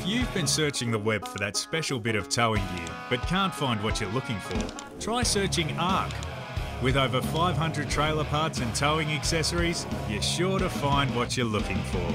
If you've been searching the web for that special bit of towing gear but can't find what you're looking for, try searching ARK. With over 500 trailer parts and towing accessories, you're sure to find what you're looking for.